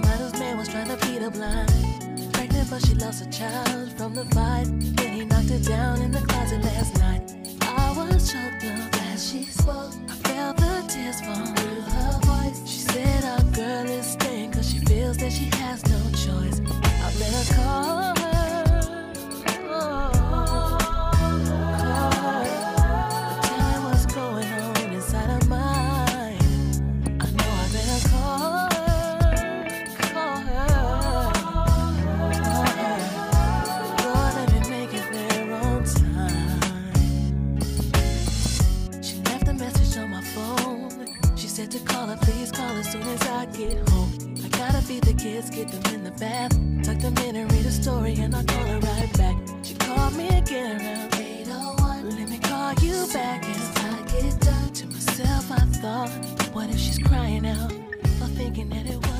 the model's man was trying to feed her blind. Pregnant, but she lost a child from the fight. Then he knocked her down in the closet last night. I was choked up. wanted to call her, please call as soon as I get home. I gotta feed the kids, get them in the bath. Tuck them in and read a story, and I'll call her right back. She called me again around 801. Let me call you back as I get done. To myself, I thought, what if she's crying out I'm thinking that it was?